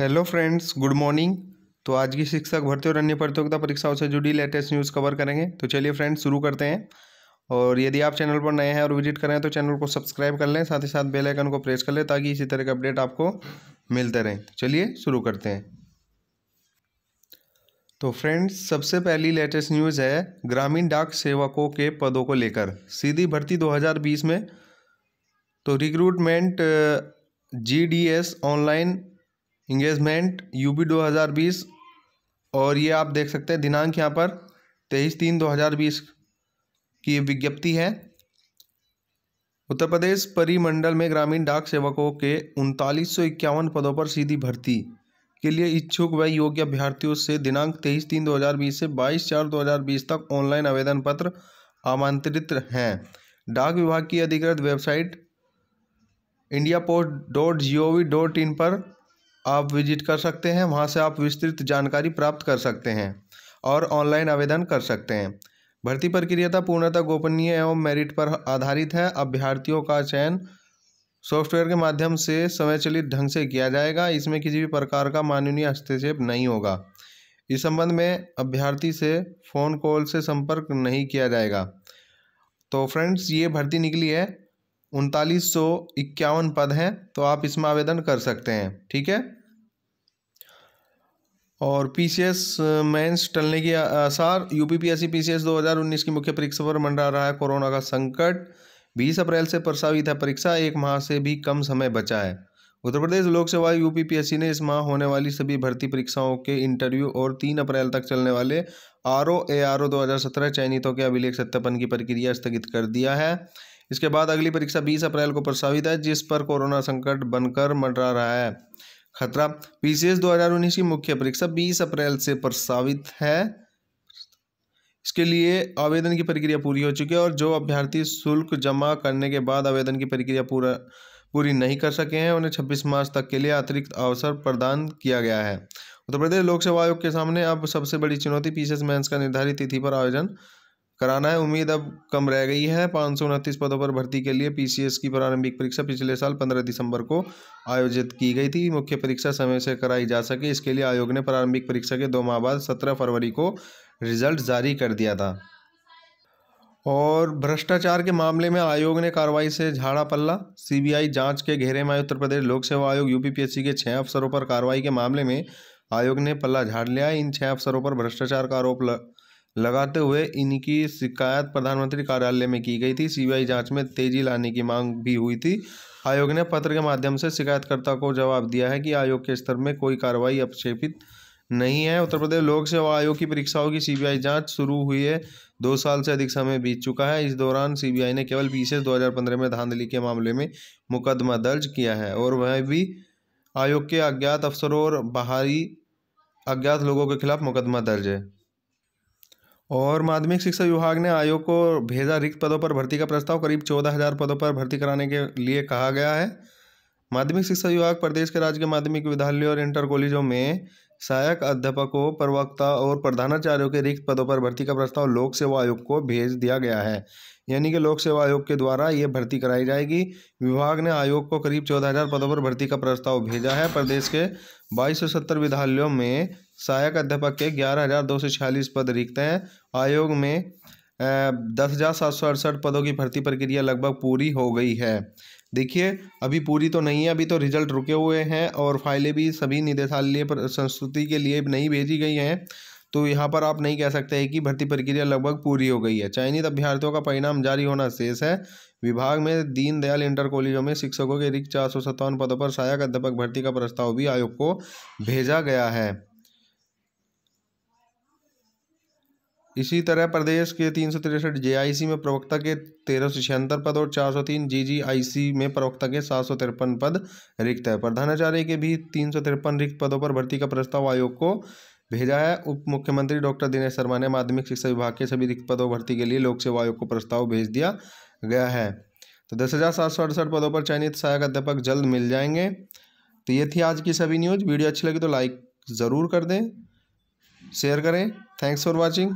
Hello friends good morning तो आज की शिक्षक भर्ती और अन्य प्रतियोगिता परीक्षाओं से जुड़ी लेटेस्ट न्यूज़ कवर करेंगे। तो चलिए फ्रेंड्स शुरू करते हैं। और यदि आप चैनल पर नए हैं और विज़िट करें तो चैनल को सब्सक्राइब कर लें, साथ ही साथ बेल आइकन को प्रेस कर लें, ताकि इसी तरह के अपडेट आपको मिलते रहें। तो चलिए शुरू करते हैं। तो फ्रेंड्स सबसे पहली लेटेस्ट न्यूज़ है ग्रामीण डाक सेवकों के पदों को लेकर। सीधी भर्ती 2020 में तो recruitment GDS online engagement UP 2020 और ये आप देख सकते हैं दिनांक यहाँ पर तेईस तीन 2020 की विज्ञप्ति है। उत्तर प्रदेश परिमंडल में ग्रामीण डाक सेवकों के उनतालीस पदों पर सीधी भर्ती के लिए इच्छुक व योग्य अभ्यर्थियों से दिनांक तेईस तीन 2020 से बाईस चार 2020 तक ऑनलाइन आवेदन पत्र आमंत्रित हैं। डाक विभाग की अधिकृत website India Post dot G O V dot in पर आप विज़िट कर सकते हैं, वहाँ से आप विस्तृत जानकारी प्राप्त कर सकते हैं और ऑनलाइन आवेदन कर सकते हैं। भर्ती प्रक्रिया पूर्णतः गोपनीय एवं मेरिट पर आधारित है। अभ्यर्थियों का चयन सॉफ्टवेयर के माध्यम से स्वयंचलित ढंग से किया जाएगा। इसमें किसी भी प्रकार का माननीय हस्तक्षेप नहीं होगा। इस संबंध में अभ्यर्थी से फ़ोन कॉल से संपर्क नहीं किया जाएगा। तो फ्रेंड्स, ये भर्ती निकली है। उनतालीस सौ पद हैं तो आप इसमें आवेदन कर सकते हैं, ठीक है? और पी सी एस मेन्स टलने की आसार U P P S C P C की मुख्य परीक्षा पर मंडरा रहा है कोरोना का संकट। बीस अप्रैल से प्रस्तावित है परीक्षा, एक माह से भी कम समय बचा है। उत्तर प्रदेश लोक सेवा यू पी पी ने इस माह होने वाली सभी भर्ती परीक्षाओं के इंटरव्यू और तीन अप्रैल तक चलने वाले R O A R O दो हज़ार सत्रह चयनितों के अभिलेख सत्यापन की प्रक्रिया स्थगित कर दिया है। इसके बाद अगली परीक्षा बीस अप्रैल को प्रस्तावित है, जिस पर कोरोना संकट बनकर मंडरा रहा है। खतरा, पीसीएस 2019 की मुख्य परीक्षा 20 अप्रैल से प्रस्तावित है। इसके लिए आवेदन की प्रक्रिया पूरी हो चुकी है और जो अभ्यर्थी शुल्क जमा करने के बाद आवेदन की प्रक्रिया पूरा, पूरी नहीं कर सके हैं, उन्हें 26 मार्च तक के लिए अतिरिक्त अवसर प्रदान किया गया है। उत्तर प्रदेश लोक सेवा आयोग के सामने अब सबसे बड़ी चुनौती पीसीएस मेंस का निर्धारित तिथि पर आयोजन कराना है। उम्मीद अब कम रह गई है। पाँच सौ उनतीस पदों पर भर्ती के लिए पीसीएस की प्रारंभिक परीक्षा पिछले साल पंद्रह दिसंबर को आयोजित की गई थी। मुख्य परीक्षा समय से कराई जा सके, इसके लिए आयोग ने प्रारंभिक परीक्षा के दो माह बाद सत्रह फरवरी को रिज़ल्ट जारी कर दिया था। और भ्रष्टाचार के मामले में आयोग ने कार्रवाई से झाड़ा पल्ला। सीबीआई जाँच के घेरे में उत्तर प्रदेश लोक सेवा आयोग यूपीपीएससी के छः अफसरों पर कार्रवाई के मामले में आयोग ने पल्ला झाड़ लिया। इन छः अफसरों पर भ्रष्टाचार का आरोप लगाते हुए इनकी शिकायत प्रधानमंत्री कार्यालय में की गई थी। सीबीआई जाँच में तेज़ी लाने की मांग भी हुई थी। आयोग ने पत्र के माध्यम से शिकायतकर्ता को जवाब दिया है कि आयोग के स्तर में कोई कार्रवाई अपक्षेपित नहीं है। उत्तर प्रदेश लोक सेवा आयोग की परीक्षाओं की सीबीआई जाँच शुरू हुई है। दो साल से अधिक समय बीत चुका है। इस दौरान सीबीआई ने केवल पीसीएस 2015 में धांधली के मामले में मुकदमा दर्ज किया है और वह भी आयोग के अज्ञात अफसरों और बाहरी अज्ञात लोगों के खिलाफ मुकदमा दर्ज है। और माध्यमिक शिक्षा विभाग ने आयोग को भेजा रिक्त पदों पर भर्ती का प्रस्ताव, करीब चौदह हज़ार पदों पर भर्ती कराने के लिए कहा गया है। माध्यमिक शिक्षा विभाग प्रदेश के राज्य के माध्यमिक विद्यालयों और इंटर कॉलेजों में सहायक अध्यापकों, प्रवक्ता और प्रधानाचार्यों के रिक्त पदों पर भर्ती का प्रस्ताव लोक सेवा आयोग को भेज दिया गया है। यानी कि लोक सेवा आयोग के द्वारा ये भर्ती कराई जाएगी। विभाग ने आयोग को करीब चौदह हज़ार पदों पर भर्ती का प्रस्ताव भेजा है। प्रदेश के बाईस सौ सत्तर विद्यालयों में सहायक अध्यापक के ग्यारह हज़ार दो सौ छियालीस पद रिक्त हैं। आयोग में दस हज़ार सात सौ अड़सठ पदों की भर्ती प्रक्रिया लगभग पूरी हो गई है। देखिए, अभी पूरी तो नहीं है, अभी तो रिज़ल्ट रुके हुए हैं और फाइलें भी सभी निदेशालय पर संस्तुति के लिए नहीं भेजी गई हैं। तो यहाँ पर आप नहीं कह सकते हैं कि भर्ती प्रक्रिया लगभग पूरी हो गई है। चयनित अभ्यर्थियों का परिणाम जारी होना शेष है। विभाग में दीनदयाल इंटर कॉलेजों में शिक्षकों के रिक्त चार सौ सत्तावन पदों पर सहायक अध्यापक भर्ती का प्रस्ताव भी आयोग को भेजा गया है। इसी तरह प्रदेश के तीन सौ तिरसठ जे में प्रवक्ता के तेरह सौ छिहत्तर पद और चार सौ तीन जी जी आई सी में प्रवक्ता के सात सौ तिरपन पद रिक्त है। प्रधानाचार्य के भी तीन सौ तिरपन रिक्त पदों पर भर्ती का प्रस्ताव आयोग को भेजा है। उप मुख्यमंत्री डॉक्टर दिनेश शर्मा ने माध्यमिक शिक्षा विभाग के सभी रिक्त पदों भर्ती के लिए लोक सेवा आयोग को प्रस्ताव भेज दिया गया है। तो दस हज़ार सात सौ अड़सठ पदों पर चयनित सहायक अध्यापक जल्द मिल जाएँगे। तो ये थी आज की सभी न्यूज़। वीडियो अच्छी लगी तो लाइक ज़रूर कर दें, शेयर करें। Thanks for watching.